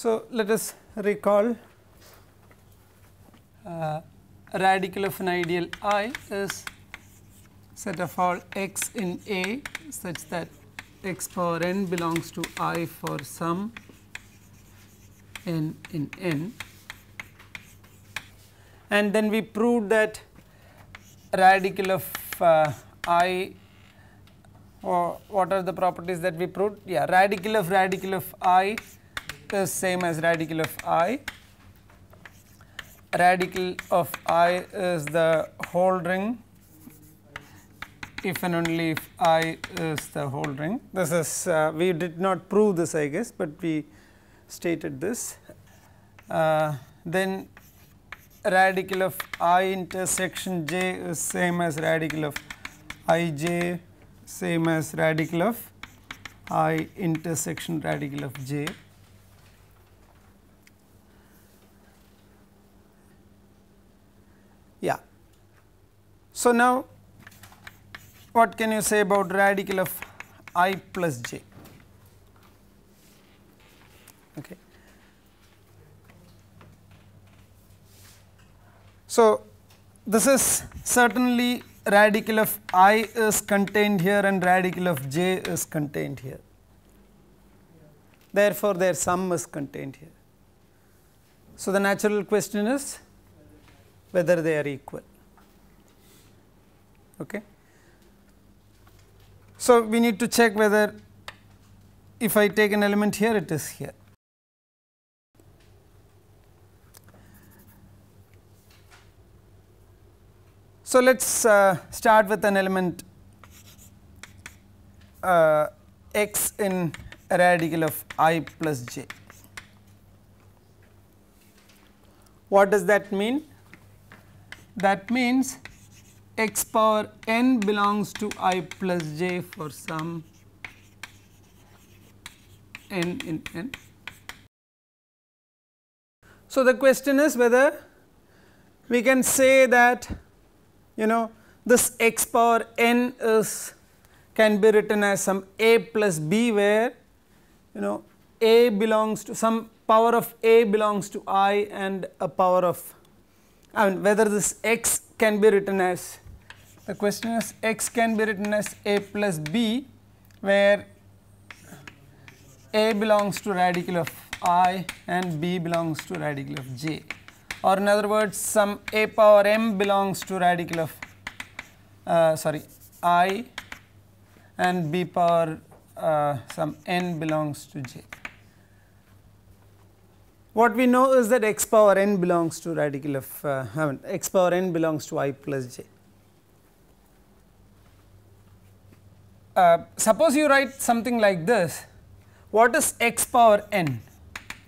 So, let us recall uh, radical of an ideal I is set of all x in A such that x power n belongs to I for some n in n. And then we proved that radical of uh, I or what are the properties that we proved? Yeah radical of radical of I is same as radical of I radical of I is the whole ring if and only if I is the whole ring. This is uh, we did not prove this I guess, but we stated this. Uh, then radical of I intersection j is same as radical of I j same as radical of I intersection radical of j. Yeah. So, now what can you say about radical of i plus j? Okay. So, this is certainly radical of i is contained here and radical of j is contained here. Therefore, their sum is contained here. So, the natural question is whether they are equal. Okay. So, we need to check whether if I take an element here it is here. So, let us uh, start with an element uh, x in radical of i plus j. What does that mean? That means x power n belongs to i plus j for some n in n. So, the question is whether we can say that you know this x power n is can be written as some a plus b where you know a belongs to some power of a belongs to i and a power of I mean whether this x can be written as the question is x can be written as a plus b where a belongs to radical of i and b belongs to radical of j or in other words some a power m belongs to radical of uh, sorry i and b power uh, some n belongs to j. What we know is that x power n belongs to radical of uh, I mean x power n belongs to i plus j. Uh, suppose you write something like this, what is x power n?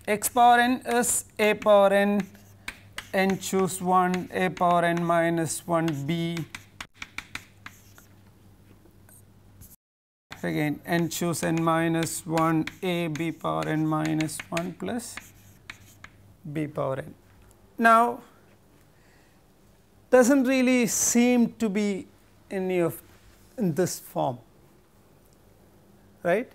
x power n is a power n, n choose 1, a power n minus 1 b, again n choose n minus 1 a b power n minus 1 plus b power n. Now, does not really seem to be any of in this form right.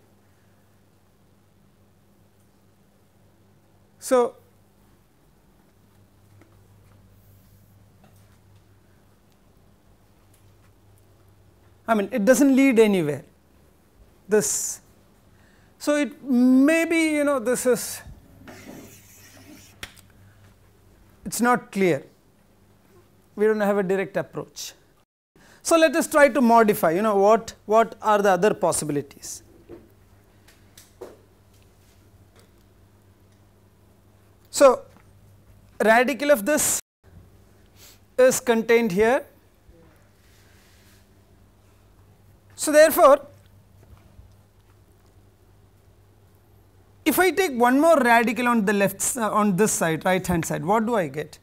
So, I mean it does not lead anywhere this. So, it may be you know this is it is not clear we do not have a direct approach. So, let us try to modify you know what what are the other possibilities. So, radical of this is contained here. So, therefore, if I take one more radical on the left uh, on this side right hand side what do I get?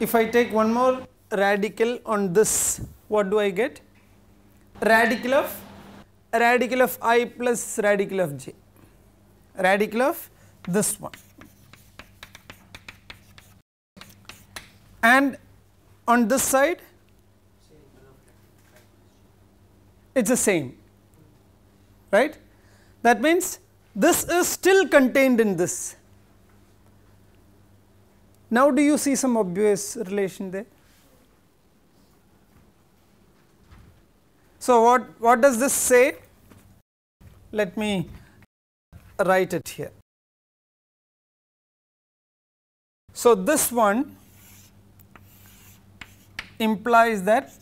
If I take one more radical on this what do I get? Radical of radical of i plus radical of j radical of this one and on this side it is the same right That means this is still contained in this. Now, do you see some obvious relation there? So, what, what does this say? Let me write it here. So, this one implies that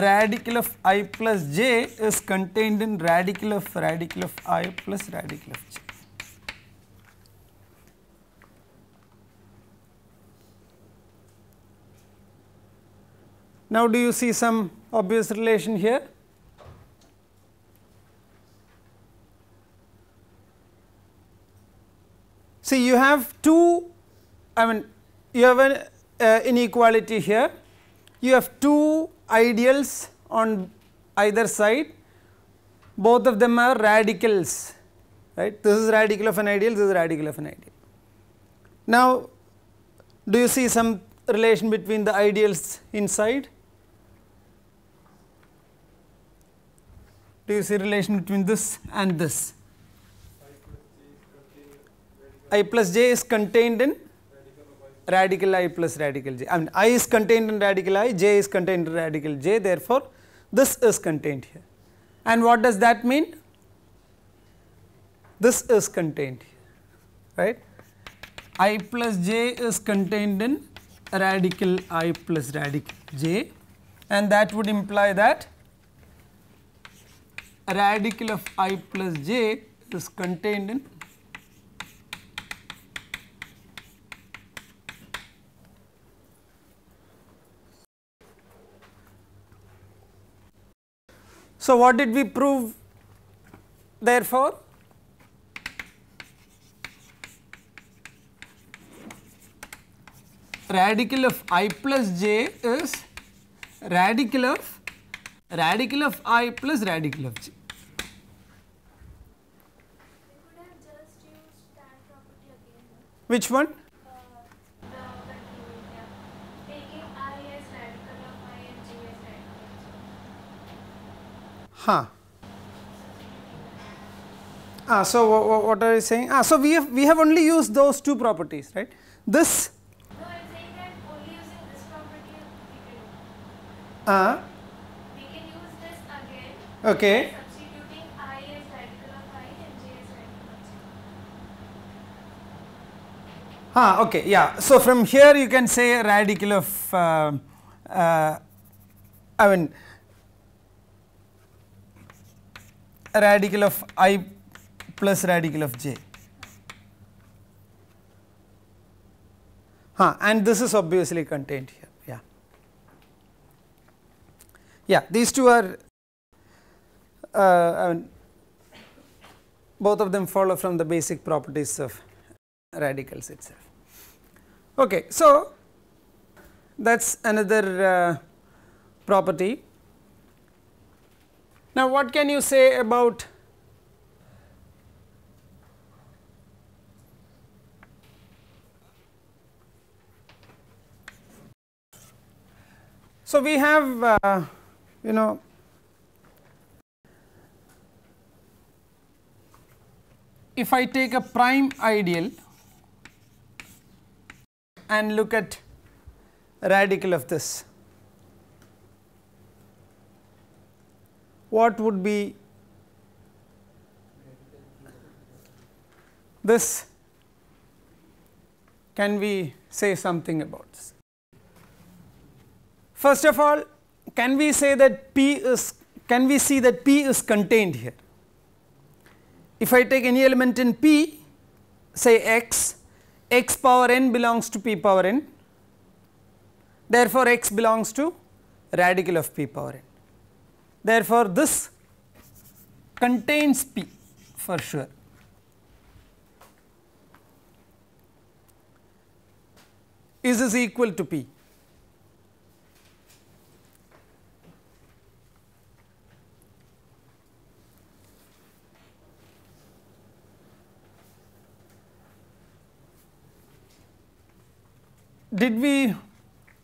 radical of i plus j is contained in radical of radical of i plus radical of j. Now, do you see some obvious relation here? See, you have two, I mean, you have an uh, inequality here. You have two ideals on either side, both of them are radicals, right. This is radical of an ideal, this is radical of an ideal. Now, do you see some relation between the ideals inside? Do you see relation between this and this? I plus j is contained in radical i plus radical j. I mean i is contained in radical i, j is contained in radical j, therefore, this is contained here. And what does that mean? This is contained here, right. i plus j is contained in radical i plus radical j and that would imply that radical of i plus j is contained in So, what did we prove therefore? Radical of i plus j is radical of radical of i plus radical of j. could have just used that property again. Which one? Uh, the that you yeah. Taking I as radical of I and J as radical of J. Huh. Ah, so wha- wha- what are you saying? Ah, so we have we have only used those two properties, right? This No, I'm saying that only using this property we can do. uh, We can use this again. okay. Substituting I as radical of I and J as radical of J. Ah, okay, yeah. So from here you can say radical of, uh, uh, I mean, radical of i plus radical of j. Huh, and this is obviously contained here, yeah. Yeah, these two are, uh, I mean, both of them follow from the basic properties of radicals itself. Okay, so that is another uh, property. Now, what can you say about So, we have uh, you know if I take a prime ideal and look at radical of this, what would be this? Can we say something about this? First of all, can we say that P is, can we see that P is contained here? If I take any element in P, say x, x power n belongs to P power n, therefore x belongs to radical of P power n. Therefore, this contains P for sure. Is this equal to P? Did we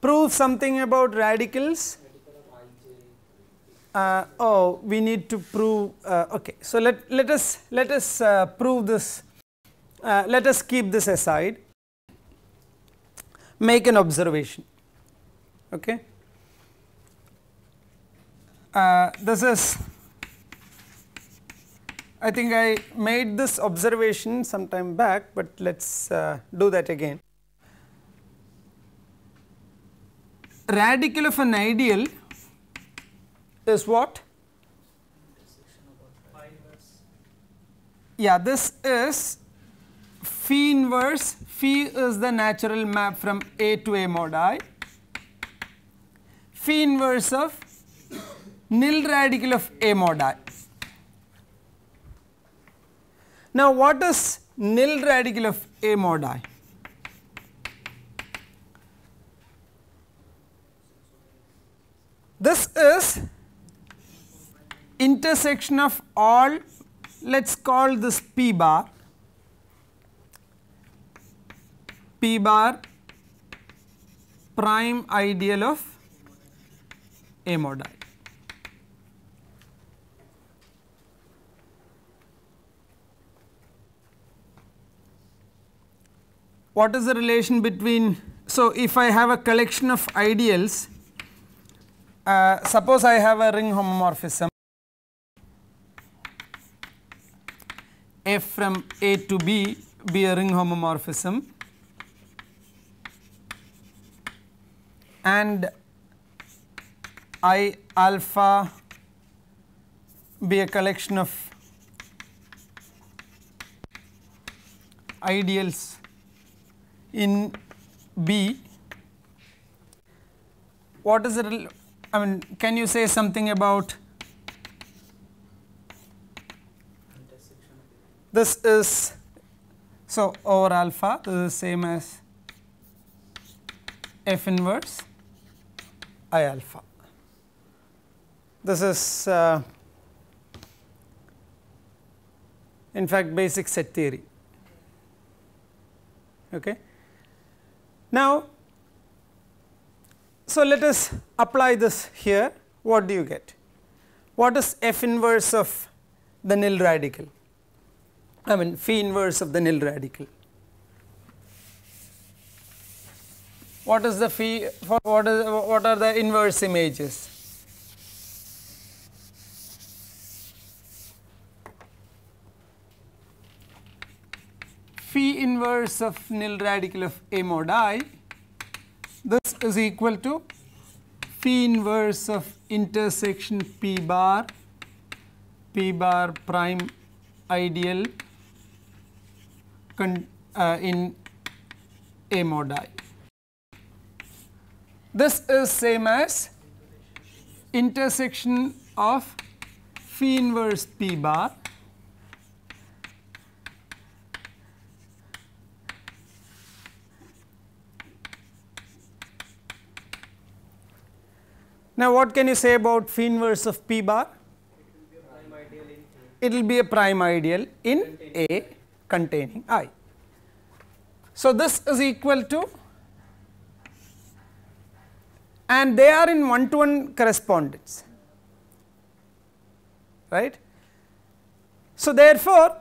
prove something about radicals? Uh, oh we need to prove uh, okay. So let let us let us uh, prove this. Uh, let us keep this aside. Make an observation. Okay? Uh, this is I think I made this observation some time back, but let us uh, do that again. Radical of an ideal is what? Yeah, this is phi inverse, phi is the natural map from A to A mod I, phi inverse of nil radical of A mod I. Now, what is nil radical of A mod I? This is intersection of all let us call this P bar, P bar prime ideal of A mod I. what is the relation between so if I have a collection of ideals uh, suppose I have a ring homomorphism f from A to B be a ring homomorphism and I alpha be a collection of ideals in B, what is it? I mean, can you say something about this is so over alpha this is same as f inverse i alpha. This is uh, in fact basic set theory. Okay. Now, so let us apply this here what do you get? What is f inverse of the nil radical? I mean phi inverse of the nil radical. What is the phi for what is what are the inverse images? phi inverse of nil radical of A mod i, this is equal to phi inverse of intersection P bar, P bar prime ideal uh, in A mod i. This is same as intersection of phi inverse P bar Now, what can you say about phi inverse of P bar? It will be a prime ideal in A containing I. So, this is equal to and they are in one to one correspondence right. So, therefore,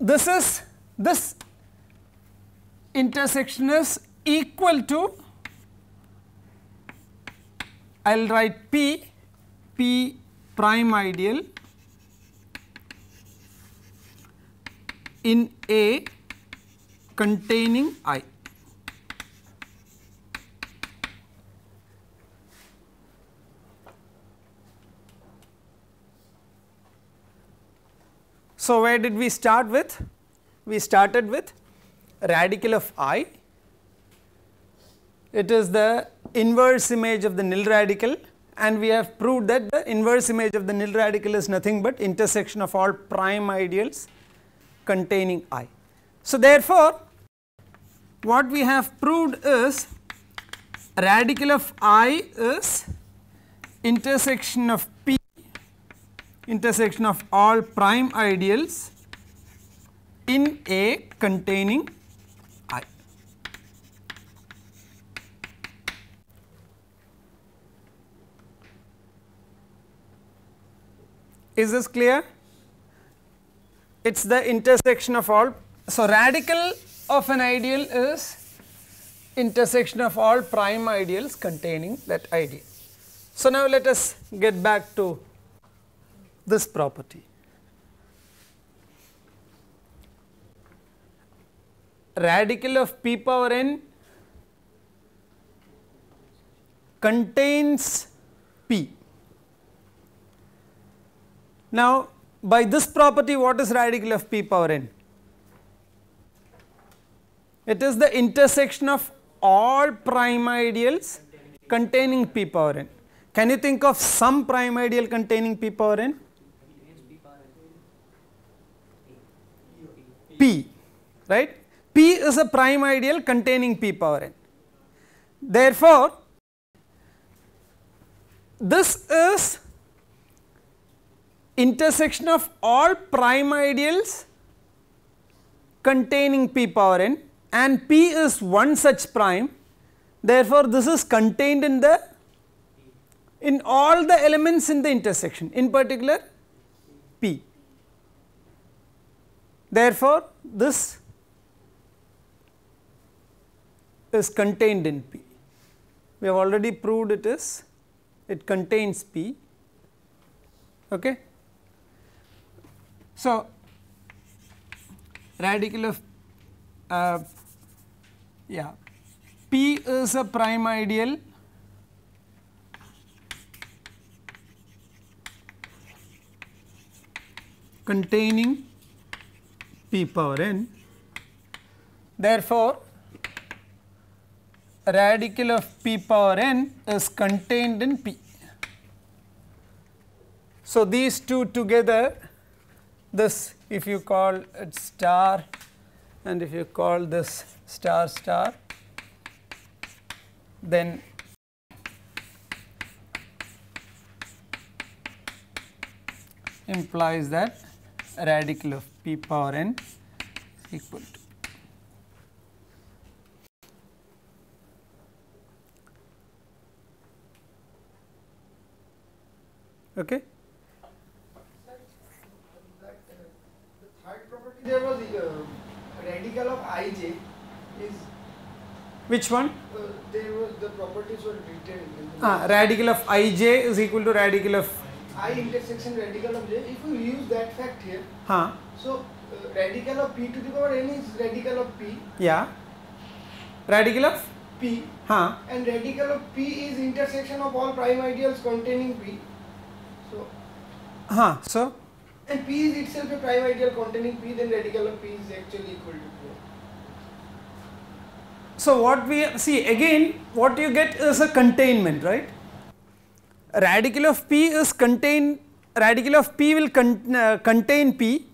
this is this intersection is equal to I will write P, P prime ideal in A containing I. So, where did we start with? We started with radical of I, it is the inverse image of the nil radical and we have proved that the inverse image of the nil radical is nothing but intersection of all prime ideals containing I. So, therefore, what we have proved is radical of I is intersection of P intersection of all prime ideals in A containing I. Is this clear? It is the intersection of all. So, radical of an ideal is intersection of all prime ideals containing that ideal. So, now let us get back to this property. Radical of p power n contains p. Now, by this property what is radical of p power n? It is the intersection of all prime ideals containing p power n. Can you think of some prime ideal containing p power n? P, right? P is a prime ideal containing p power n. Therefore, this is intersection of all prime ideals containing p power n and p is one such prime. Therefore, this is contained in the in all the elements in the intersection in particular p. Therefore, this is contained in p. We have already proved it is it contains p. Okay. So, radical of uh, yeah p is a prime ideal containing p power n. Therefore, radical of p power n is contained in p. So, these two together this if you call it star and if you call this star star then implies that radical of p power n equal to okay there was uh, radical of ij is which one uh, there was the properties were written ah, radical of ij is equal to radical of i intersection radical of j if you use that fact here huh so uh, radical of p to the power n is radical of p yeah radical of p huh and radical of p is intersection of all prime ideals containing p so huh so and p is itself a prime ideal containing p then radical of p is actually equal to 4 So, what we see again what you get is a containment right? Radical of p is contain radical of p will con, uh, contain p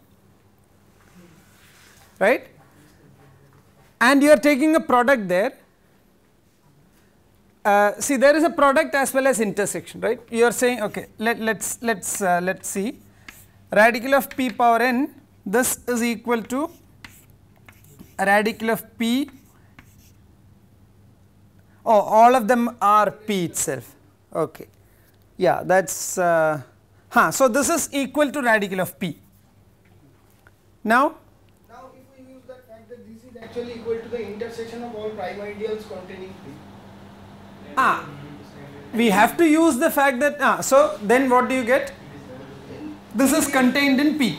right? And you are taking a product there. Uh, see there is a product as well as intersection right? You are saying okay let let's let's uh, let's see radical of p power n this is equal to radical of p oh all of them are p itself. Okay. Yeah that's uh, huh so this is equal to radical of p. Now? Now if we use that fact that this is actually equal to the intersection of all prime ideals containing p. Ah we have to use the fact that ah so then what do you get this is contained in p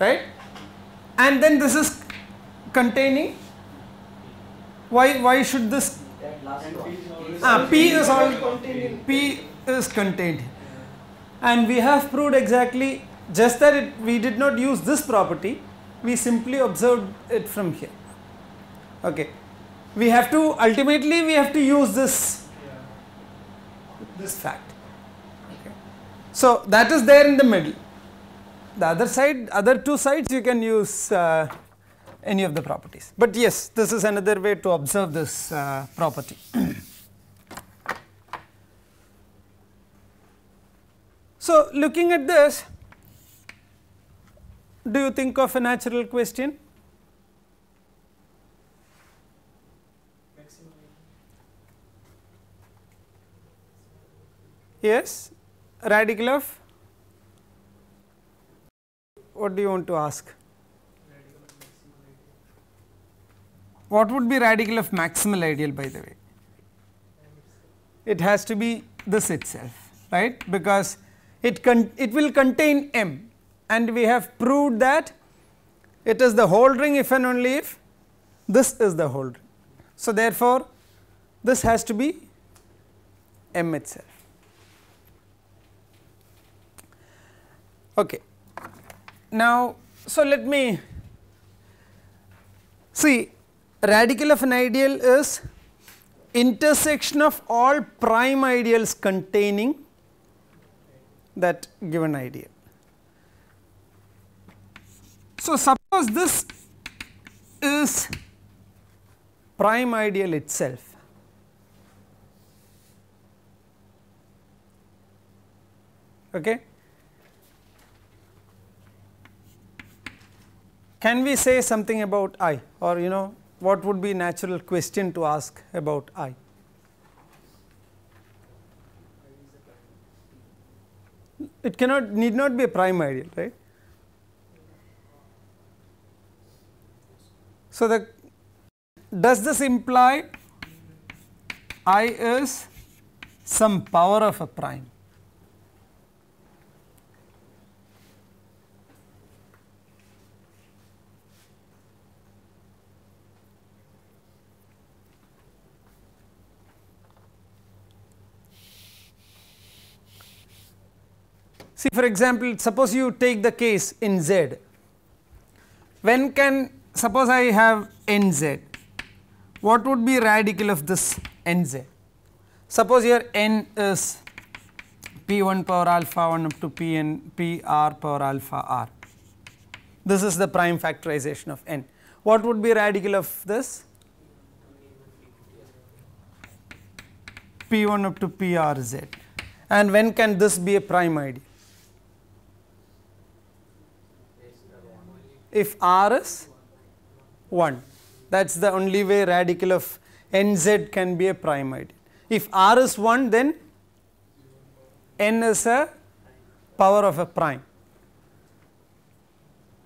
right? And then this is containing why why should this ah p is all p is contained. And we have proved exactly just that it, we did not use this property we simply observed it from here. Okay. We have to ultimately we have to use this this fact. So that is there in the middle. The other side other two sides you can use uh, any of the properties. But yes this is another way to observe this uh, property. So looking at this do you think of a natural question? Yes radical of what do you want to ask? What would be radical of maximal ideal by the way? It has to be this itself, right? Because it, it will contain M and we have proved that it is the whole ring if and only if this is the whole ring. So, therefore, this has to be M itself. Okay. Now, so let me see radical of an ideal is intersection of all prime ideals containing that given ideal. So, suppose this is prime ideal itself. Okay. Can we say something about I or you know what would be natural question to ask about I? It cannot need not be a prime ideal, right? So, the does this imply I is some power of a prime? See for example, suppose you take the case in Z, when can suppose I have nz, what would be radical of this nz? Suppose here n is p1 power alpha 1 up to pn pr power alpha r. This is the prime factorization of n. What would be radical of this? p1 up to prz. And when can this be a prime ideal? If r is 1 that is the only way radical of nz can be a prime ideal. If r is 1 then n is a power of a prime.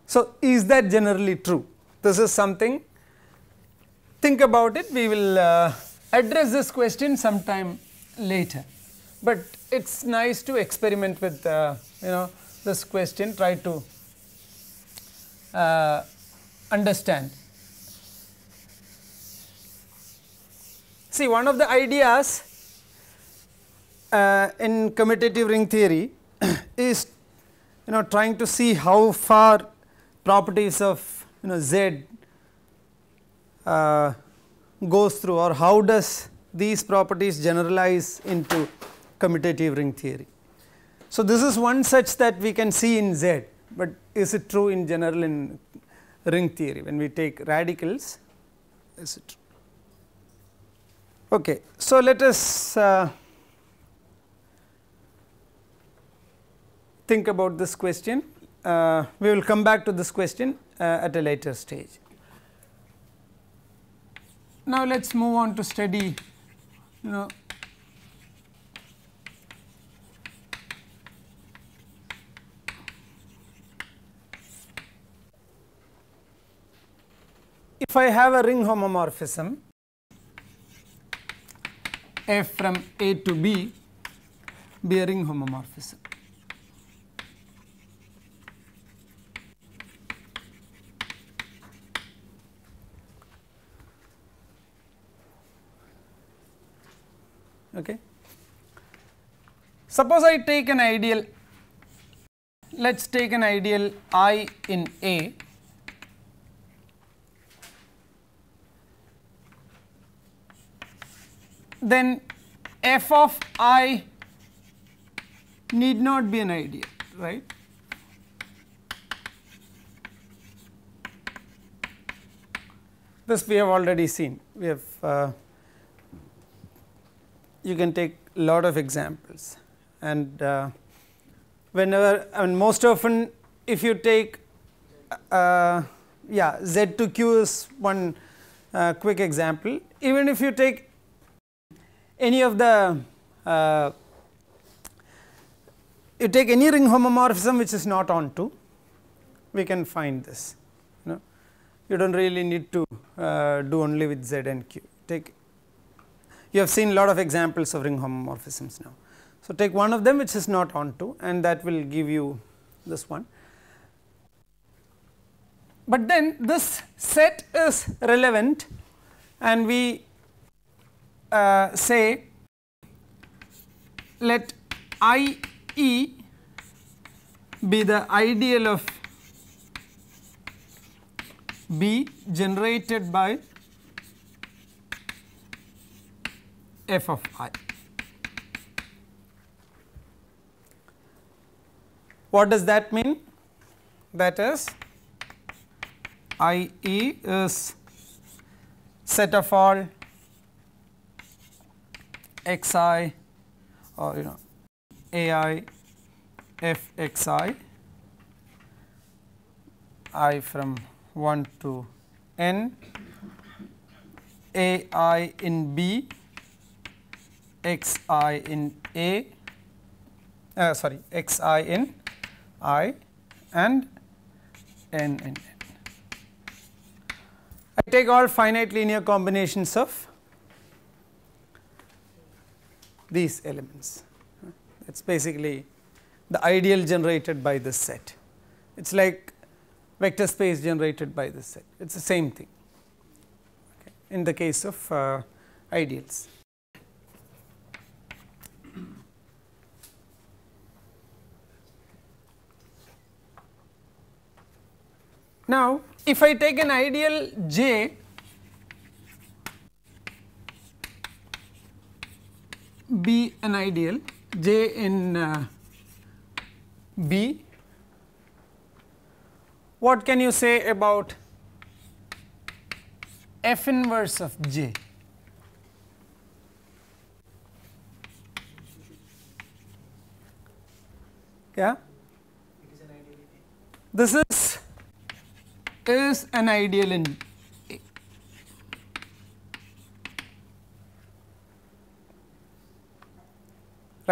So, is that generally true? This is something think about it we will uh, address this question sometime later, but it is nice to experiment with uh, you know this question try to uh, understand. See one of the ideas uh, in commutative ring theory is you know trying to see how far properties of you know Z uh, goes through or how does these properties generalize into commutative ring theory. So, this is one such that we can see in Z, but is it true in general in ring theory when we take radicals is it true? Okay. So, let us uh, think about this question. Uh, we will come back to this question uh, at a later stage. Now, let us move on to study you know if I have a ring homomorphism f from A to B be a ring homomorphism. Okay. Suppose I take an ideal, let us take an ideal I in A then f of i need not be an ideal, right. This we have already seen, we have uh, you can take a lot of examples. And uh, whenever and most often if you take uh, yeah z to q is one uh, quick example. Even if you take any of the uh, you take any ring homomorphism which is not onto we can find this you know you do not really need to uh, do only with z and q take you have seen lot of examples of ring homomorphisms now. So, take one of them which is not onto and that will give you this one. But then this set is relevant and we uh, say let I e be the ideal of B generated by f of i. What does that mean? That is I e is set of all x i or you know a i f x i. I from 1 to n. A i in b. X i in a. Uh, sorry x i in i and n in n. I take all finite linear combinations of these elements. It is basically the ideal generated by this set. It is like vector space generated by this set. It is the same thing okay, in the case of uh, ideals. Now, if I take an ideal J be an ideal J in uh, B, what can you say about F inverse of J? Yeah, this is is an ideal in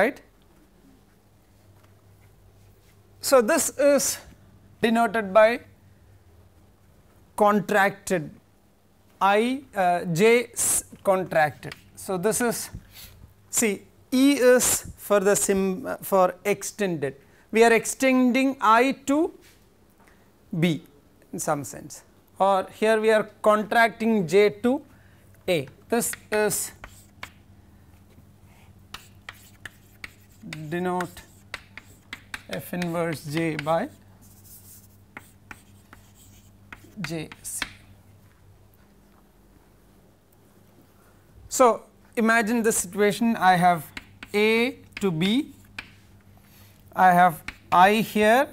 right. So, this is denoted by contracted I uh, J contracted. So, this is see E is for the sim uh, for extended we are extending I to B in some sense or here we are contracting J to A. This is denote F inverse J by J C. So, imagine the situation. I have A to B, I have I here.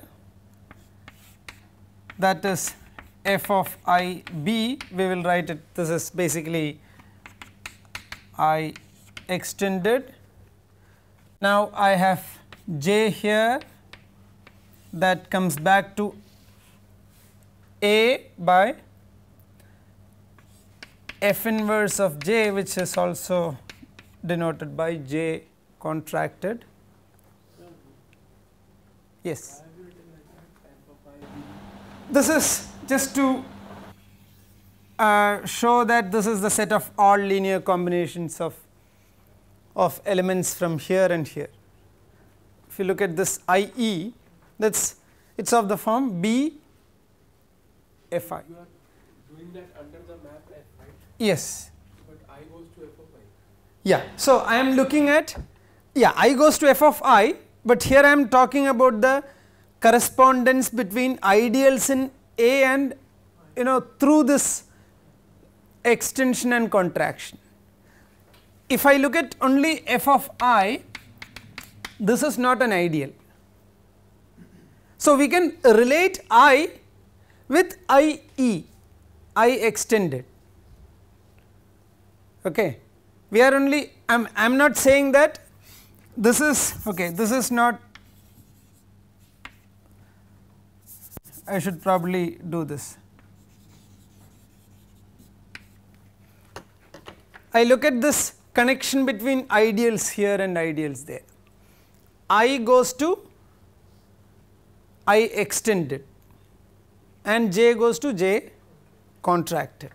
That is f of i b. We will write it. This is basically i extended. Now, I have j here that comes back to a by f inverse of j which is also denoted by j contracted. Yes. This is just to uh, show that this is the set of all linear combinations of of elements from here and here. If you look at this I e that is it is of the form B f i. You are doing that under the map F, right? Yes. But I goes to F of I. Yeah. So, I am looking at yeah i goes to f of i, but here I am talking about the correspondence between ideals in A and you know through this extension and contraction. If I look at only f of i, this is not an ideal. So, we can relate i with i e, i extended. Okay. We are only I am not saying that this is okay this is not I should probably do this. I look at this connection between ideals here and ideals there. I goes to I extended and j goes to j contracted.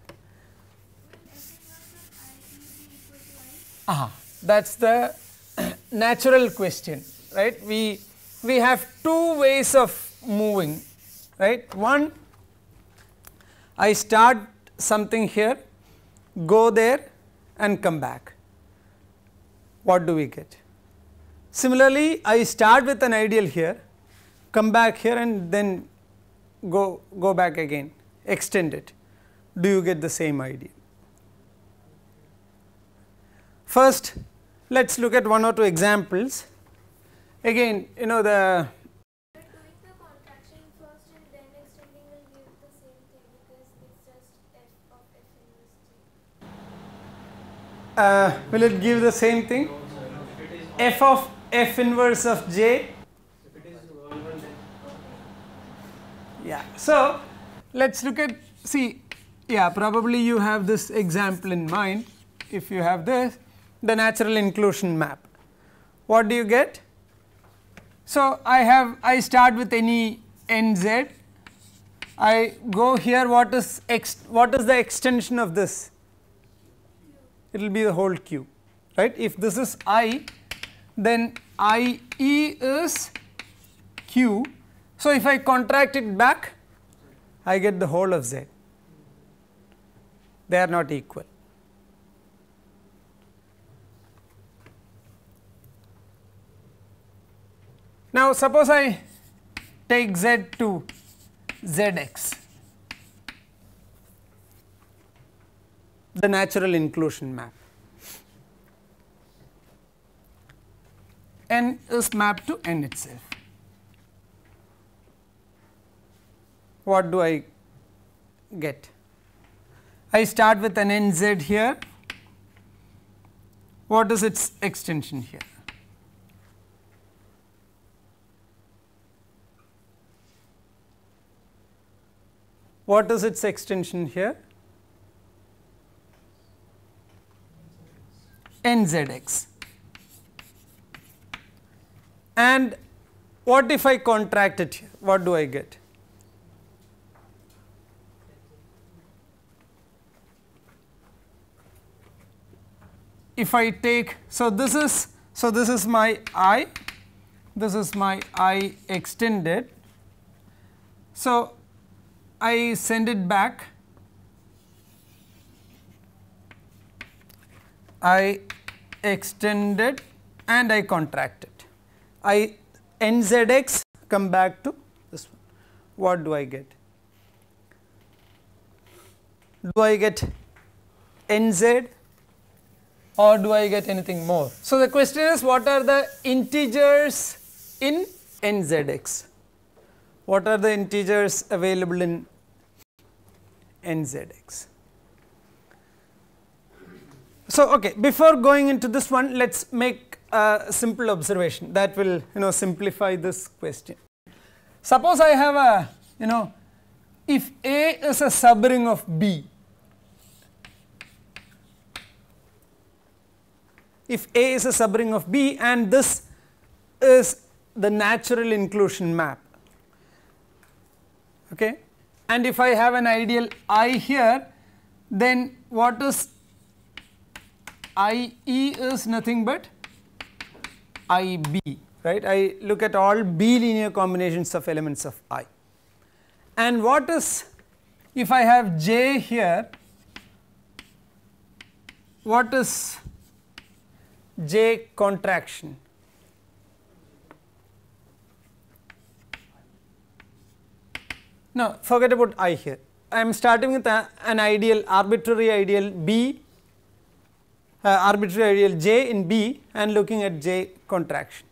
Aha, that is the natural question right. We, we have two ways of moving right. One I start something here, go there and come back. What do we get? Similarly, I start with an ideal here, come back here and then go, go back again, extend it. Do you get the same ideal? First, let us look at one or two examples. Again, you know the uh, will it give the same thing? f of f inverse of j. Yeah so let's look at see yeah probably you have this example in mind. If you have this the natural inclusion map. What do you get? So i have i start with any nz i go here what is ex what is the extension of this it will be the whole q right? If this is i then i e is q. So if i contract it back i get the whole of z. They are not equal. Now suppose i take z to zx the natural inclusion map n is mapped to n itself. What do I get? I start with an nz here. What is its extension here? What is its extension here? Nzx. And what if I contract it here? What do I get? If I take, so this is, so this is my i, this is my i extended. So I send it back, I extended and I contracted. I nzx come back to this one. What do I get? Do I get nz or do I get anything more? So the question is what are the integers in nzx? What are the integers available in nzx? So okay, before going into this one, let's make a simple observation that will you know simplify this question. Suppose I have a you know if A is a subring of B, if A is a subring of B and this is the natural inclusion map, okay, and if I have an ideal I here, then what is I E is nothing but I B right? I look at all B linear combinations of elements of I. And what is if I have J here what is J contraction? No forget about I here. I am starting with a, an ideal arbitrary ideal B uh, arbitrary ideal j in B and looking at j contraction.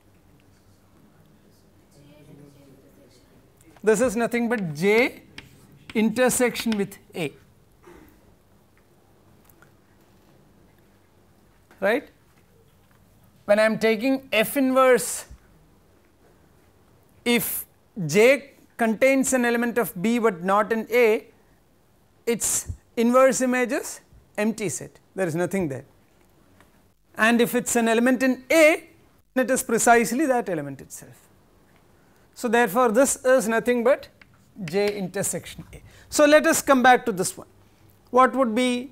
This is nothing but j intersection with A right. When I am taking F inverse if j contains an element of B but not in A its inverse image is empty set there is nothing there and if it is an element in A it is precisely that element itself. So therefore this is nothing but j intersection A. So, let us come back to this one. What would be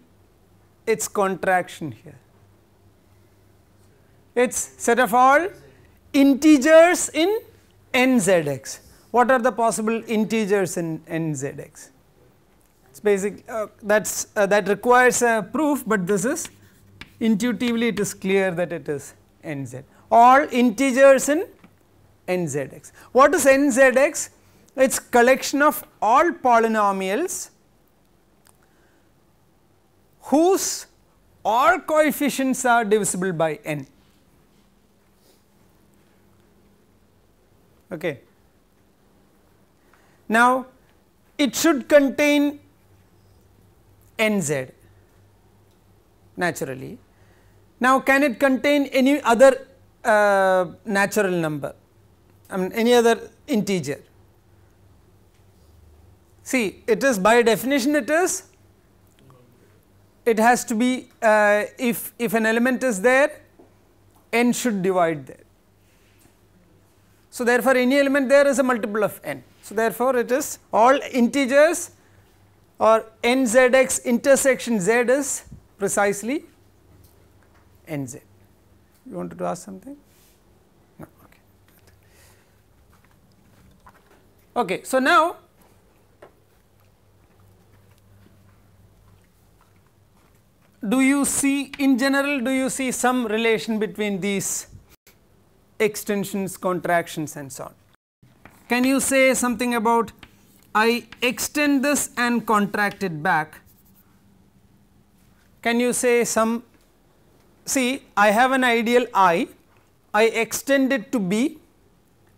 its contraction here? It is set of all integers in nzx. What are the possible integers in nzx? It's basic uh, that's uh, that requires a proof, but this is intuitively it is clear that it is nz. All integers in nzx. What is nzx? It is collection of all polynomials whose all coefficients are divisible by n. Okay. Now, it should contain nz naturally. Now, can it contain any other uh, natural number I mean any other integer? See it is by definition it is it has to be uh, if, if an element is there n should divide there. So, therefore, any element there is a multiple of n. So, therefore, it is all integers or nzx intersection z is precisely nz. You wanted to ask something? No, okay. Okay, so now do you see in general do you see some relation between these extensions, contractions and so on. Can you say something about I extend this and contract it back? Can you say some see I have an ideal I, I extend it to B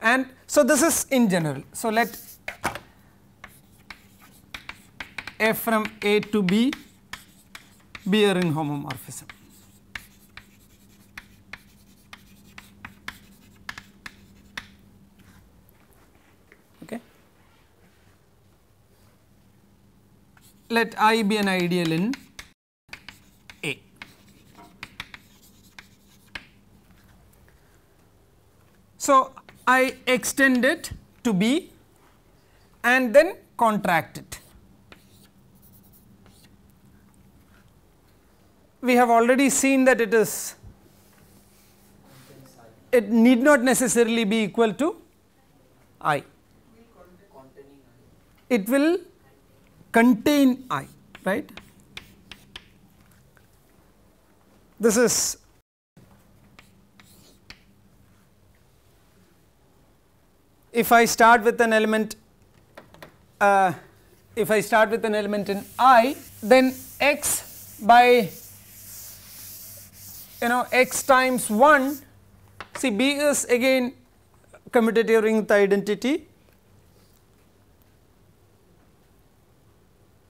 and so this is in general. So, let f from A to B be a ring homomorphism. Okay. Let I be an ideal in So, I extend it to B and then contract it. We have already seen that it is it need not necessarily be equal to I. It will contain I, right. This is if I start with an element uh, if I start with an element in I then x by you know x times 1 see B is again commutative ring identity.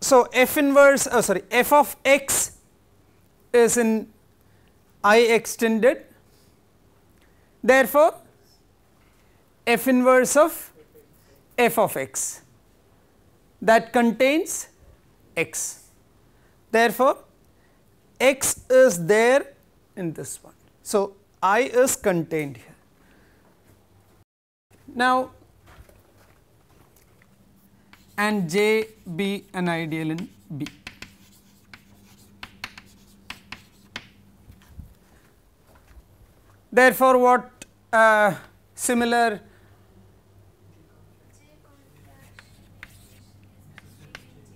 So, f inverse oh sorry f of x is in I extended therefore, f inverse of f of x that contains x. Therefore, x is there in this one. So, I is contained here. Now, and J be an ideal in B. Therefore, what uh, similar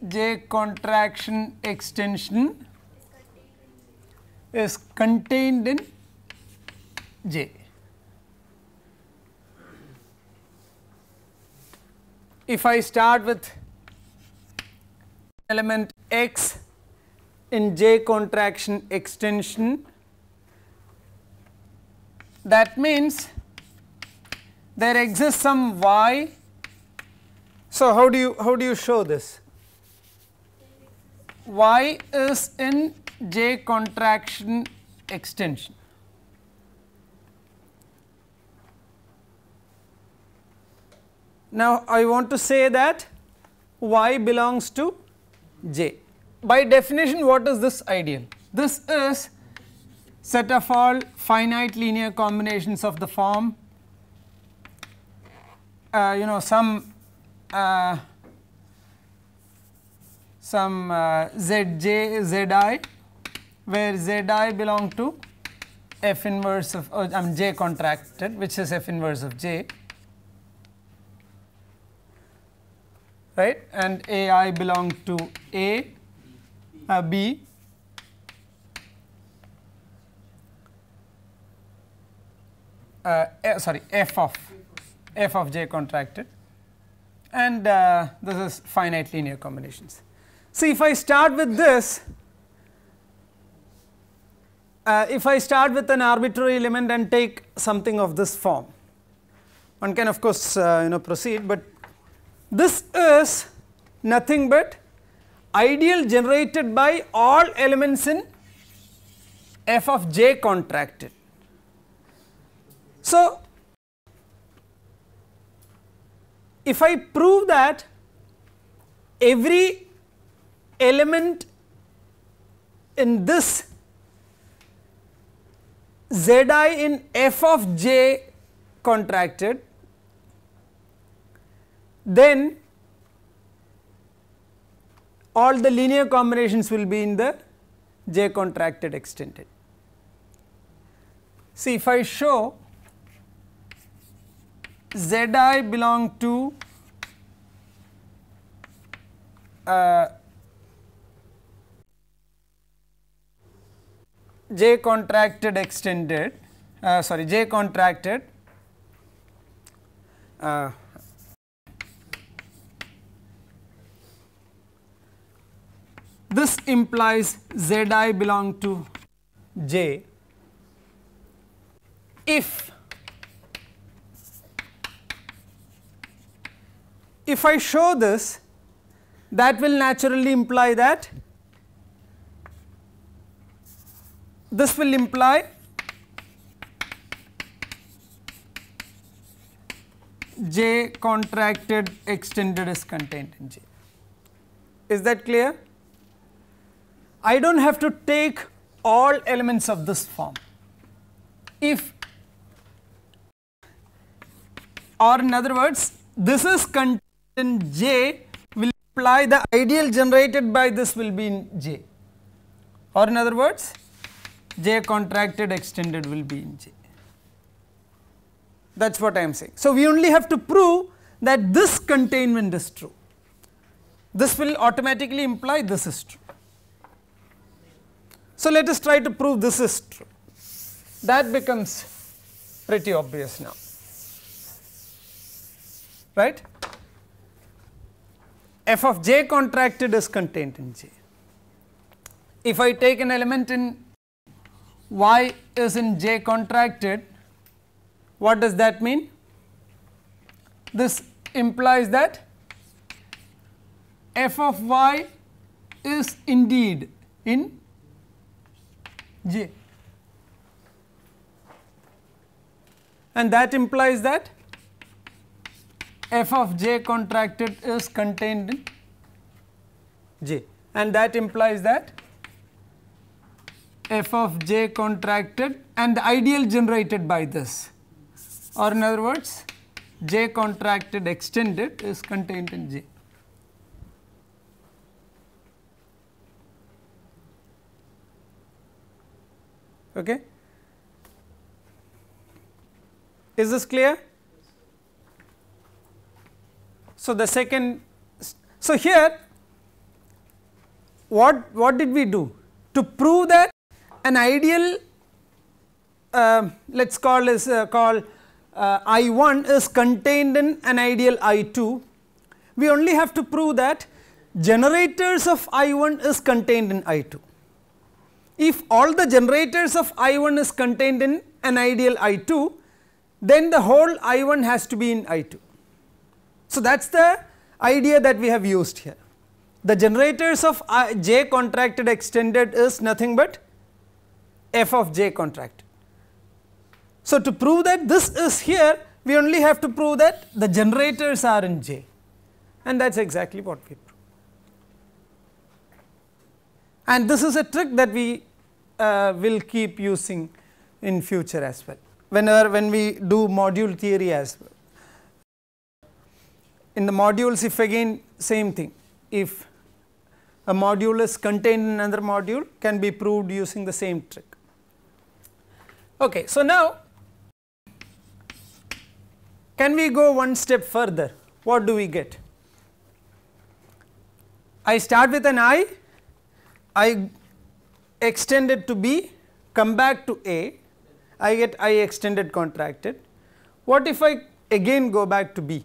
J contraction extension is contained in J. If I start with element x in J contraction extension, that means there exists some y. So, how do you how do you show this? Y is in J contraction extension. Now, I want to say that y belongs to J. By definition what is this ideal? This is set of all finite linear combinations of the form uh, you know some uh, some uh, zj zi where zi belong to f inverse of uh, I am j contracted which is f inverse of j. Right? And ai belong to a uh, b. Uh, eh, sorry f of f of j contracted. And uh, this is finite linear combinations. See if I start with this uh, if I start with an arbitrary element and take something of this form one can of course uh, you know proceed, but this is nothing but ideal generated by all elements in f of j contracted. So, if I prove that every element in this z i in f of j contracted, then all the linear combinations will be in the j contracted extended. See if I show z i belong to uh, j contracted extended uh, sorry j contracted uh, this implies z i belong to j. If if I show this that will naturally imply that this will imply J contracted extended is contained in J. Is that clear? I do not have to take all elements of this form. If or in other words this is contained in J will imply the ideal generated by this will be in J or in other words J contracted extended will be in J that is what I am saying. So, we only have to prove that this containment is true this will automatically imply this is true. So, let us try to prove this is true that becomes pretty obvious now right f of j contracted is contained in j. If I take an element in y is in j contracted. What does that mean? This implies that f of y is indeed in j. And that implies that f of j contracted is contained in j. And that implies that f of j contracted and the ideal generated by this or in other words j contracted extended is contained in j. Okay. Is this clear? So, the second, so here what, what did we do? To prove that an ideal uh, let us call is uh, call uh, I 1 is contained in an ideal I 2, we only have to prove that generators of I 1 is contained in I 2. If all the generators of I 1 is contained in an ideal I 2, then the whole I 1 has to be in I 2. So, that is the idea that we have used here. The generators of I, J contracted extended is nothing but f of j contract. So, to prove that this is here we only have to prove that the generators are in j and that is exactly what we prove. And this is a trick that we uh, will keep using in future as well whenever when we do module theory as well. In the modules if again same thing if a module is contained in another module can be proved using the same trick. Okay, so now can we go one step further? What do we get? I start with an i, I extend it to b, come back to a, I get i extended contracted. What if I again go back to b?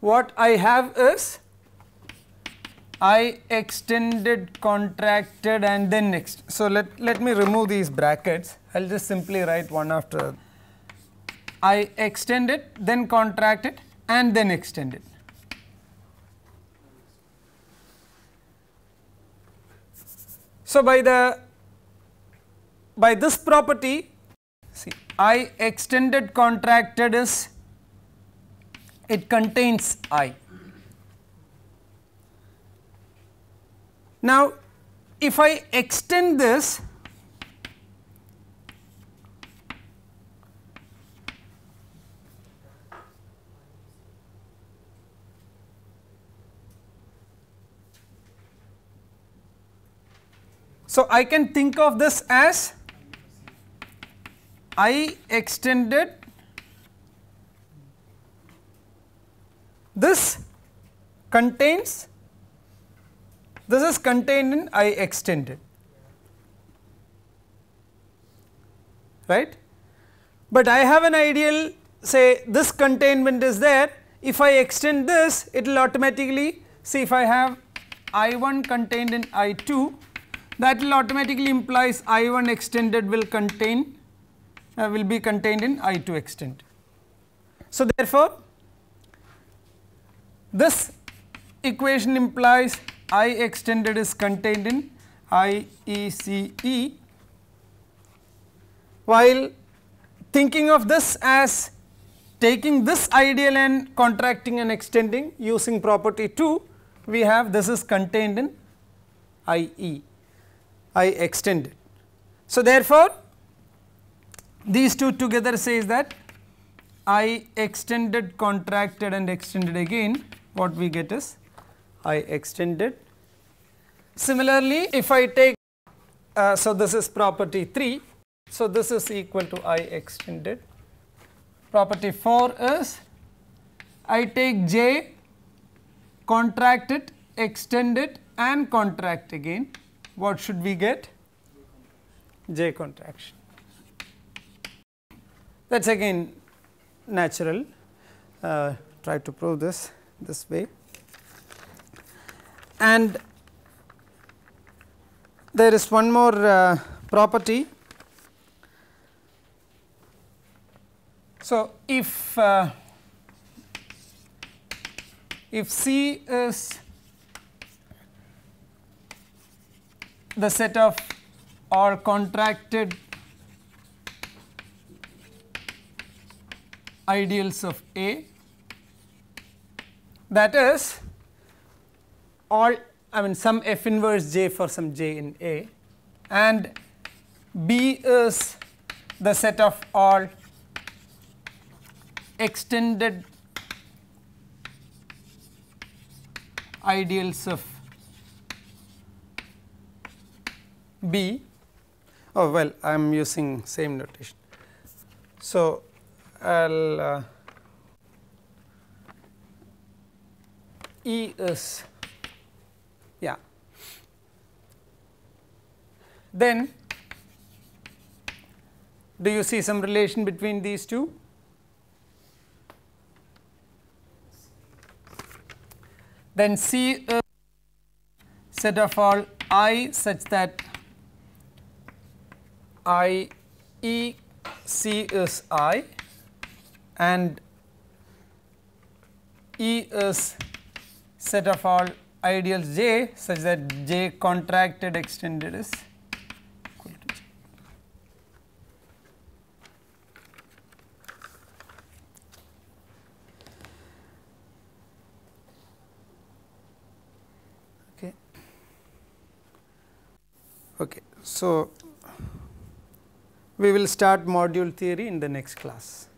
What I have is I extended contracted and then next. So, let, let me remove these brackets, I will just simply write one after I extend it, then contract it, and then extend it. So, by the by this property see I extended contracted is it contains I. Now, if I extend this So, I can think of this as I extended this contains this is contained in I extended right. But I have an ideal say this containment is there if I extend this it will automatically see if I have I 1 contained in I 2 that will automatically implies I 1 extended will contain uh, will be contained in I 2 extended. So, therefore, this equation implies I extended is contained in I E C E while thinking of this as taking this ideal and contracting and extending using property 2 we have this is contained in I E I extended. So, therefore, these two together says that I extended contracted and extended again what we get is I extended. Similarly, if I take uh, so this is property 3 so this is equal to I extended property 4 is I take J contract it extend it and contract again what should we get? J contraction. That is again natural. Uh, try to prove this this way. And there is one more uh, property. So, if uh, if C is the set of all contracted ideals of A. That is all I mean some f inverse j for some j in A. And B is the set of all extended ideals of B. Oh well, I am using same notation. So, I will uh, E is yeah. Then do you see some relation between these two? Then C is set of all i such that I E C is I and E is set of all ideals J such that J contracted extended is equal to J. Okay. Okay. So, we will start module theory in the next class.